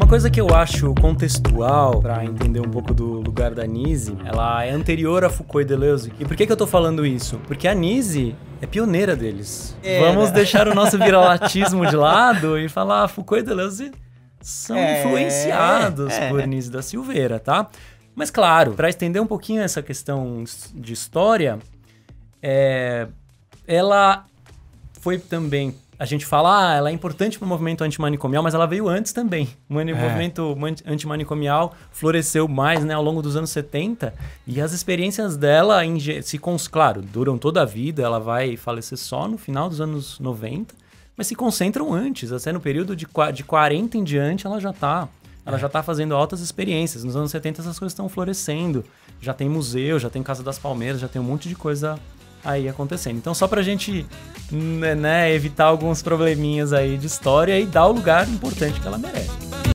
Uma coisa que eu acho contextual para entender um pouco do lugar da Nise, ela é anterior a Foucault e Deleuze. E por que, que eu tô falando isso? Porque a Nise é pioneira deles. É, Vamos deixar o nosso viralatismo de lado e falar Foucault e Deleuze são é, influenciados é. por Nise da Silveira, tá? Mas claro, para estender um pouquinho essa questão de história, é, ela foi também a gente fala, ah, ela é importante para o movimento antimanicomial, mas ela veio antes também. O é. movimento antimanicomial floresceu mais né, ao longo dos anos 70 e as experiências dela, se claro, duram toda a vida, ela vai falecer só no final dos anos 90, mas se concentram antes, até no período de, de 40 em diante ela já está ela é. já está fazendo altas experiências. Nos anos 70 essas coisas estão florescendo. Já tem museu, já tem Casa das Palmeiras, já tem um monte de coisa aí acontecendo. Então, só pra gente né, né, evitar alguns probleminhas aí de história e dar o lugar importante que ela merece.